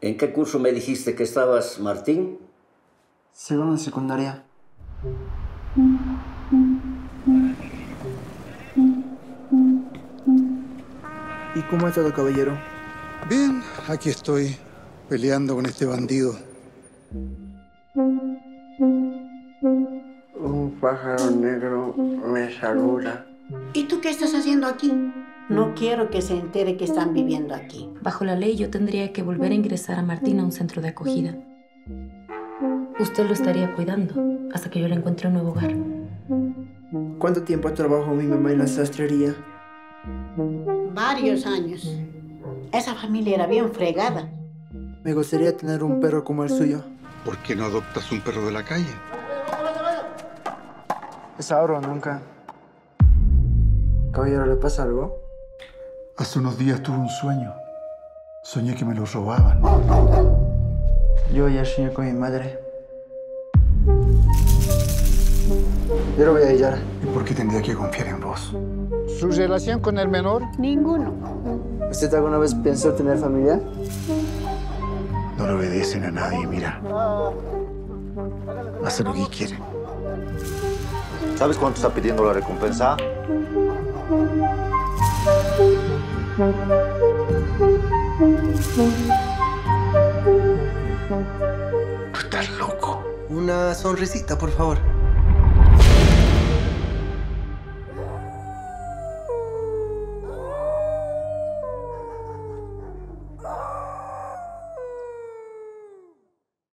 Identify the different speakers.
Speaker 1: ¿En qué curso me dijiste que estabas, Martín?
Speaker 2: Segundo secundaria. ¿Y cómo ha estado, caballero?
Speaker 3: Bien, aquí estoy peleando con este bandido.
Speaker 4: Un pájaro negro me saluda.
Speaker 5: ¿Y tú qué estás haciendo aquí? No quiero que se entere que están viviendo aquí.
Speaker 6: Bajo la ley yo tendría que volver a ingresar a Martín a un centro de acogida. Usted lo estaría cuidando hasta que yo le encuentre un nuevo hogar.
Speaker 2: ¿Cuánto tiempo trabajó mi mamá en la sastrería?
Speaker 5: Varios años. Esa familia era bien fregada.
Speaker 2: Me gustaría tener un perro como el suyo.
Speaker 3: ¿Por qué no adoptas un perro de la calle?
Speaker 2: Es ahora o nunca. Caballero, ¿le pasa algo?
Speaker 3: Hace unos días tuve un sueño. Soñé que me lo robaban.
Speaker 2: Yo ayer soñé con mi madre. Yo lo voy a hallar.
Speaker 3: ¿Y por qué tendría que confiar en vos?
Speaker 4: ¿Su relación con el menor?
Speaker 5: Ninguno.
Speaker 2: ¿Usted alguna vez pensó tener familia?
Speaker 3: No le obedecen a nadie, mira. Hacen lo que quieren.
Speaker 7: ¿Sabes cuánto está pidiendo la recompensa?
Speaker 3: Tú estás loco.
Speaker 2: Una sonrisita, por favor.